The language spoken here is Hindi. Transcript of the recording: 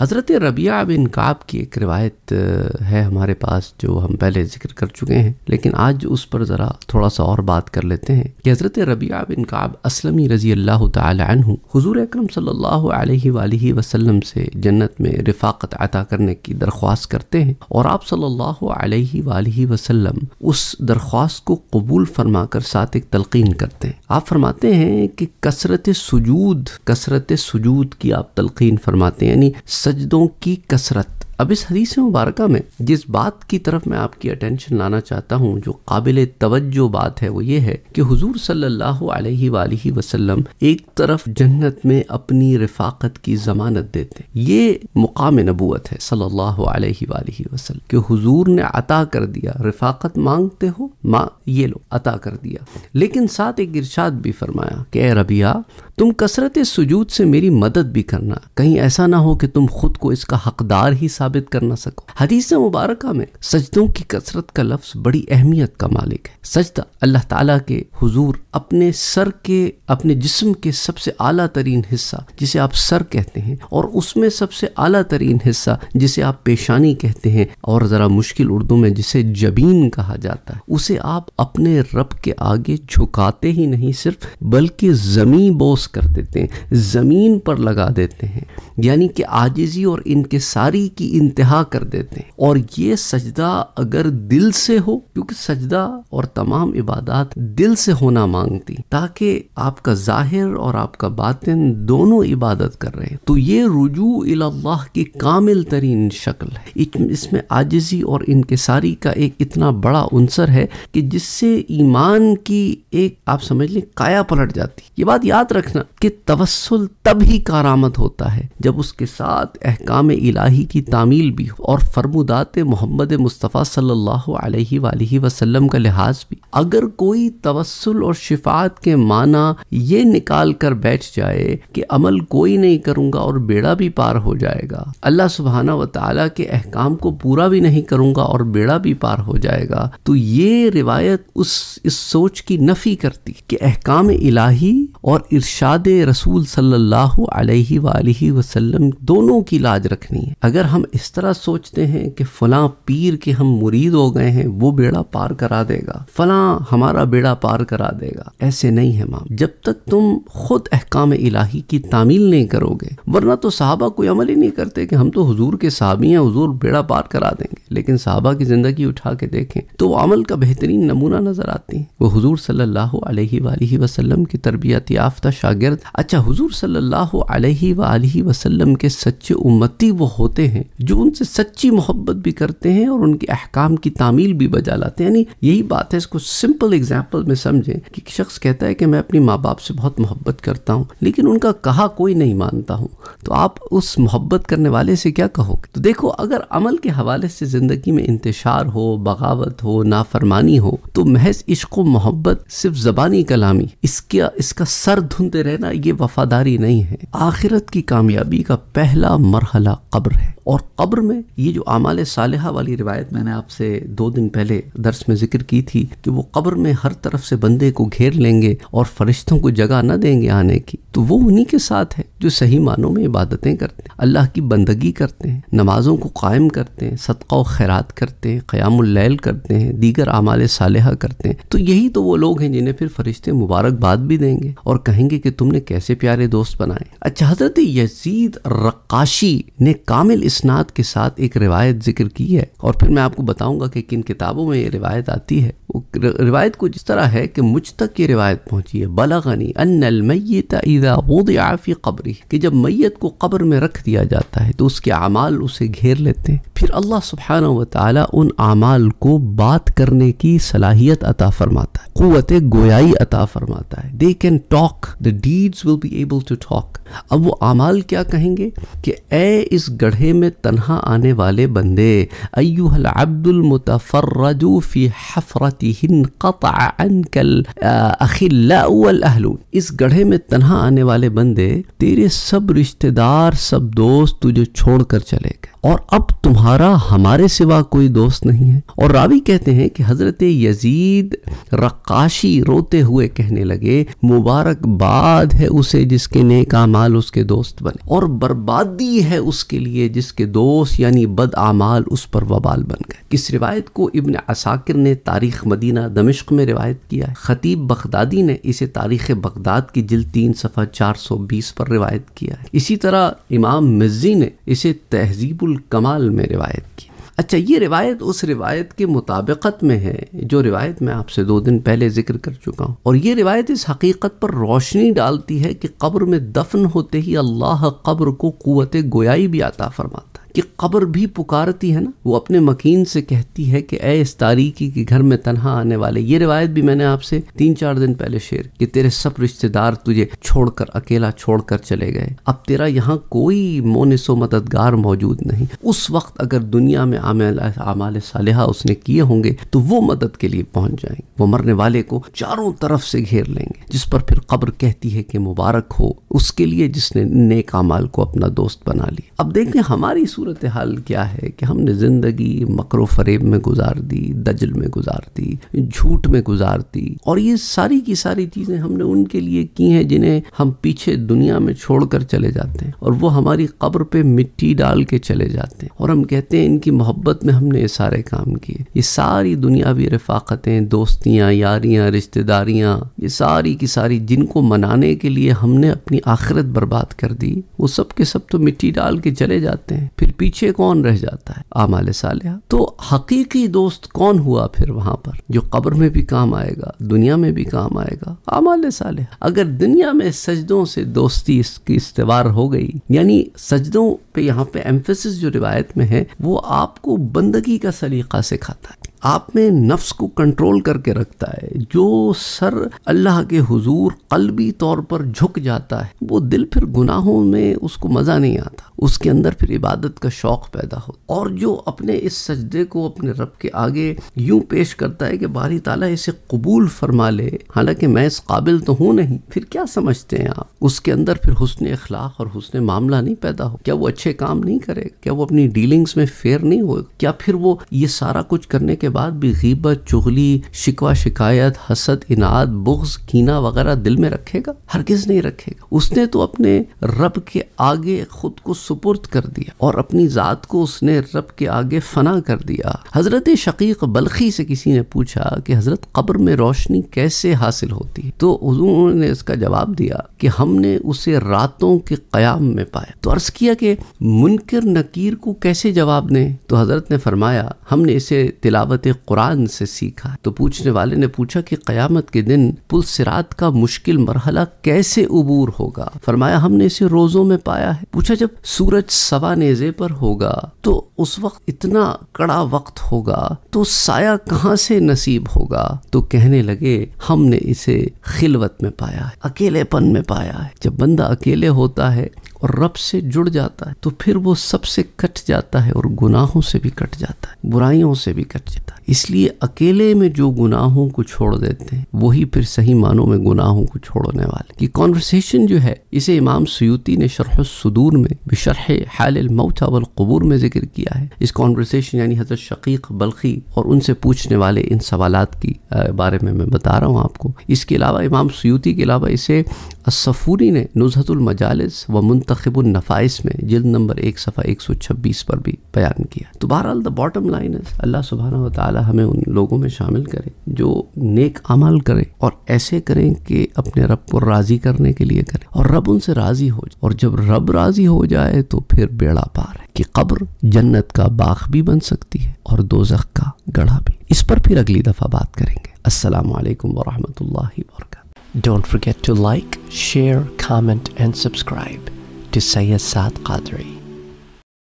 हज़रत रबिया बिन काब की एक रिवायत है हमारे पास, जो हम पहले ज़िक्र कर चुके हैं। लेकिन आज उस पर ज़रा थोड़ा सा और बात कर लेते हैं कि हज़रत रबिया बिन काब असलमी रज़ी अल्लाह तु हुजूर अकरम सल्लल्लाहु अलैहि से जन्नत में रिफाकत अता करने की दरख्वास्त करते हैं। और आप सल्लल्लाहु अलैहि वसल्लम उस दरख्वास्त को कबूल फरमा कर साथ एक तलकीन करते हैं। आप फरमाते हैं कि कसरत सजूद कसरत सजूद की आप तलकीन फरमाते हैं, यानी सजदों की कसरत। अब इस हदीस मुबारक में जिस बात की तरफ़ मैं आपकी अटेंशन लाना चाहता हूँ, जो काबिल तवज्जो बात है, वो ये है कि हुजूर सल्लल्लाहु अलैहि वसल्लम एक तरफ़ जन्नत में अपनी रिफाकत की जमानत देते ये मुकाम नबूत है सल्लल्लाहु अलैहि वसल्लम, कि हुजूर ने अता कर दिया, रिफाकत मांगते हो, माँ, ये लो, अता कर दिया। लेकिन साथ एक इरशाद भी फरमाया कि रबिया, तुम कसरत सुजूद से मेरी मदद भी करना। कहीं ऐसा ना हो कि तुम खुद को इसका हकदार ही कर ना सको। हदीस मुबारक में सजदों की कसरत का लफ्ज बड़ी अहमियत का मालिक है। सजदा अल्लाह ताला के हुजूर अपने सर के, अपने जिस्म के सबसे आला तरीन हिस्सा, जिसे आप सर कहते हैं, और उसमें सबसे आला तरीन हिस्सा, जिसे आप पेशानी कहते हैं, और ज़रा मुश्किल उर्दू में जिसे जबीन कहा जाता है, उसे आप अपने रब के आगे झुकाते ही नहीं, सिर्फ़ बल्कि ज़मी बोस कर देते हैं, ज़मीन पर लगा देते हैं। यानी कि आजिज़ी और इनके सारी की इंतहा कर देते हैं। और ये सजदा अगर दिल से हो, क्योंकि सजदा और तमाम इबादत दिल से होना मांगती, ताकि आपका ज़ाहिर और आपका बातिन दोनों इबादत कर रहे हैं। तो ये रुजू अल्लाह की कामिल तरीन शक्ल है। इसमें आजिज़ी और इनके सारी का एक इतना बड़ा अंसर है कि जिससे ईमान की एक, आप समझ लें, काया पलट जाती। ये बात याद रखना कि तवसल तभी कारामद होता है जब उसके साथ अहकाम इलाही की तामील भी और फरमुदात मोहम्मद मुस्तफ़ा सल्लल्लाहु अलैहि वसल्लम का लिहाज भी। अगर कोई तवसल और शिफात के माना ये निकाल कर बैठ जाए कि अमल कोई नहीं करूँगा और बेड़ा भी पार हो जाएगा, अल्लाह सुबहाना व ताली के अहकाम को पूरा भी नहीं करूँगा और बेड़ा भी पार हो जाएगा तो ये रिवायत उस, इस सोच की नफ़ी करती कि अहकाम इलाही और इरशाद रसूल सल्लल्लाहु अलैहि वसल्लम दोनों की लाज रखनी है। अगर हम इस तरह सोचते हैं कि फला पीर के हम मुरीद हो गए हैं, वो बेड़ा पार करा देगा। फला हमारा बेड़ा पार करा देगा। ऐसे नहीं है माम जब तक तुम खुद अहकाम इलाही की तामील नहीं करोगे, वरना तो साहबा कोई अमल ही नहीं करते कि हम तो हुजूर के साहबी हैं, हुजूर बेड़ा पार करा देंगे। लेकिन साहबा की ज़िंदगी उठा के देखें तो अमल का बेहतरीन नमूना नज़र आती है। वो हुजूर सल्लल्लाहु अलैहि वसल्लम की तरबियत याफ्ता शागिर्द। अच्छा हजूर सल्लल्लाहु अलैहि वसल्लम के सच्चे उम्मती वो होते हैं जो उनसे सच्ची मोहब्बत भी करते हैं और उनके अहकाम की तामील भी बजा लाते हैं। यानी यही बात है, इसको सिंपल एग्ज़ाम्पल में समझें कि शख्स कहता है कि मैं अपने माँ बाप से बहुत मोहब्बत करता हूँ, लेकिन उनका कहा कोई नहीं मानता हूँ। तो आप उस मोहब्बत करने वाले से क्या कहोगे? तो देखो, अगर अमल के हवाले से ज़िंदगी में इंतशार हो, बगावत हो, नाफरमानी हो तो महज इश्क मोहब्बत सिर्फ़ ज़बानी कलामी, इसके, इसका सर धुंधे रहना, ये वफादारी नहीं है। आखिरत की कामयाबी का पहला मरहला कब्र है। और कब्र में, ये जो आमाल साल वाली रिवायत मैंने आपसे दो दिन पहले दर्श में ज़िक्र की थी कि वो कब्र में हर तरफ़ से बंदे को घेर लेंगे और फरिश्तों को जगह न देंगे आने की तो वो उन्हीं के साथ है। जो सही मानों में इबादतें करते हैं, अल्लाह की बंदगी करते हैं, नमाजों को कायम करते हैं, सदक़ा व खैरात करते हैं क़यामुल्लैल करते हैं, दीगर आमाल साल करते हैं। तो यही तो वो लोग हैं जिन्हें फिर फरिश्ते मुबारकबाद भी देंगे और कहेंगे कि तुमने कैसे प्यारे दोस्त बनाए। अच्छा हज़रत यजीद रक्काशी ने कामिल इसनाद के साथ एक रिवायत ज़िक्र की है और फिर मैं आपको बताऊँगा कि किन किताबों में ये रिवायत आती है। रिवायत कुछ इस तरह है कि मुझ तक ये रिवायत पहुँची है, बलगनी अनल मैत फ़ी कब्री। कि जब मैयत को कब्र में रख दिया जाता है तो उसके अमाल उसे घेर लेते हैं। फिर अल्लाह सुबहान व ताली उन अमाल को बात करने की सलाहियत अता फरमाता है। क़वत गोयाई अता फरमाता है। They can talk the deeds will be able to talk अब वो अमाल क्या कहेंगे? कि ए इस गढ़े में तनहा आने वाले बंदे अयुहल अब्दुल मुतफर्रजू फ़ी हफरतिहिन कतअनकल अखिल्ला वल अहलून। इस गढ़े में तनहा आने वाले बंदे, तेरे सब रिश्तेदार सब दोस्त तुझे छोड़कर चले गए। और अब तुम्हारा हमारे सिवा कोई दोस्त नहीं है। और रावी कहते हैं कि हज़रत यजीद रक्काशी रोते हुए कहने लगे, मुबारकबाद है उसे जिसके नेक उसके दोस्त बने और बर्बादी है उसके लिए जिसके दोस्त यानी बद अमाल उस पर वबाल बन गए। इस रिवायत को इबन असाकिर ने तारीख मदीना दमिश्क में रिवायत किया है? खतीब बगदादी ने इसे तारीख बगदाद की जिल तीन सफ़ा चार सौ बीस पर रिवायत किया है। इसी तरह इमाम मिर्जी ने इसे तहजीबुल कमाल में रिवायत की। अच्छा ये रिवायत उस रिवायत के मुताबिकत में है, जो रिवायत मैं आपसे दो दिन पहले ज़िक्र कर चुका हूँ। और ये रिवायत इस हकीकत पर रोशनी डालती है कि कब्र में दफन होते ही अल्लाह कब्र को कुत गोयाई भी आता फरमाता कि कब्र भी पुकारती है ना, वो अपने मकीन से कहती है कि ए इस तारीकी के घर में तनहा आने वाले। ये रिवायत भी मैंने आपसे तीन चार दिन पहले शेयर कि, तेरे सब रिश्तेदार तुझे छोड़कर, अकेला छोड़कर चले गए। अब तेरा यहाँ कोई मोनिसो मददगार मौजूद नहीं। उस वक्त अगर दुनिया में आमाल सालिहा उसने किए होंगे तो वो मदद के लिए पहुँच जाएँगे। वो मरने वाले को चारों तरफ़ से घेर लेंगे, जिस पर फिर कब्र कहती है कि मुबारक हो उसके लिए जिसने नेक अमाल को अपना दोस्त बना लिया। अब देखें, हमारी सूरत हाल क्या है कि हमने ज़िंदगी मकर फरेब में गुजार दी, दजल में गुजार दी, झूठ में गुजार दी। और ये सारी की सारी चीज़ें हमने उनके लिए की हैं जिन्हें हम पीछे दुनिया में छोड़कर चले जाते हैं और वो हमारी कब्र पे मिट्टी डाल के चले जाते हैं। और हम कहते हैं इनकी मोहब्बत में हमने ये सारे काम किए। ये सारी दुनियावी रफाकतें, दोस्तियाँ, यारियाँ, रिश्तेदारियाँ, ये सारी की सारी जिनको मनाने के लिए हमने अपनी आखिरत बर्बाद कर दी, वो सब के सब तो मिट्टी डाल के चले जाते हैं। फिर पीछे कौन रह जाता है? आमाल सालिया तो हकीकी दोस्त कौन हुआ फिर वहाँ पर? जो कब्र में भी काम आएगा, दुनिया में भी काम आएगा आमाल सालिया अगर दुनिया में सजदों से दोस्ती इसकी इस्तेवार हो गई, यानी सजदों पे यहाँ पे एम्फेसिस जो रिवायत में है, वो आपको बंदगी का सलीका सिखाता है। आप में नफ्स को कंट्रोल करके रखता है। जो सर अल्लाह के हुजूर कल्बी तौर पर झुक जाता है, वो दिल फिर गुनाहों में उसको मज़ा नहीं आता। उसके अंदर फिर इबादत का शौक पैदा हो। और जो अपने इस सजदे को अपने रब के आगे यूँ पेश करता है कि बारी ताला इसे कबूल फरमा ले। हालाँकि मैं इस काबिल तो हूँ नहीं, फिर क्या समझते हैं आप? उसके अंदर फिर हुसन अखलाक और हुसन मामला नहीं पैदा हो। क्या वो अच्छे काम नहीं करेगा? क्या वो अपनी डीलिंग्स में फेयर नहीं हो क्या फिर वो ये सारा कुछ करने के बाद भी गीबत, चुगली, शिकवा, शिकायत, हसद, इनाद, बुग्ज, कीना वगैरह दिल में रखेगा, हरगिज नहीं रखेगा। उसने तो अपने रब के आगे खुद को सुपुर्द कर दिया और अपनी ज़ात को उसने रब के आगे फना कर दिया। हज़रत शकीक बल्खी से किसी ने पूछा कि हज़रत, कब्र में रोशनी कैसे हासिल होती? है तो उन्होंने इसका जवाब दिया कि हमने उसे रातों के क़याम में पाया। तो अर्ज़ किया कि मुनकर नकीर को कैसे जवाब दें? तो हज़रत ने फरमाया, हमने इसे तिलावत कुरान से सीखा। तो पूछने वाले ने पूछा कि क़यामत के दिन पुल सिरात का मुश्किल मरहला कैसे उबूर होगा? फरमाया, हमने इसे रोज़ों में पाया है। पूछा, जब सूरज सवा नेजे पर होगा तो उस वक्त इतना कड़ा वक्त होगा तो साया कहाँ से नसीब होगा? तो कहने लगे, हमने इसे खिलवत में पाया है, अकेलेपन में पाया है। जब बंदा अकेले होता है और रब से जुड़ जाता है तो फिर वो सबसे कट जाता है और गुनाहों से भी कट जाता है, बुराइयों से भी कट जाता है। इसलिए अकेले में जो गुनाहों को छोड़ देते हैं, वही फिर सही मानों में गुनाहों को छोड़ने वाले। कि कॉन्वर्सेशन जो है, इसे इमाम सयूती ने शरह सदूर में बिशरह हाल मऊथा वलकबूर में ज़िक्र किया है। इस कॉन्वर्सेशन यानी हज़रत शकीक बल्खी और उनसे पूछने वाले इन सवाल की बारे में मैं बता रहा हूँ आपको। इसके अलावा इमाम सयूती के अलावा इसे सफूरी ने नुजहतुलमजालिस व नफ़ाइस में जिल्द नंबर एक सफ़ा एक सौ छब्बीस पर भी बयान किया। तो बहरहाल द बॉटम लाइन है अल्लाह सुबहाना ताला हमें उन लोगों में शामिल करे जो नेक अमल करें और ऐसे करें कि अपने रब को राज़ी करने के लिए करें और रब उनसे राज़ी हो जाए। और जब रब राज़ी हो जाए तो फिर बेड़ा पार है कि कब्र जन्नत का बाग भी बन सकती है और दोजख का गढ़ा भी। इस पर फिर अगली दफ़ा बात करेंगे। असलकम वरहमल वर्क Don't forget to like, share, comment, and subscribe to Sayyid Saad Qadri.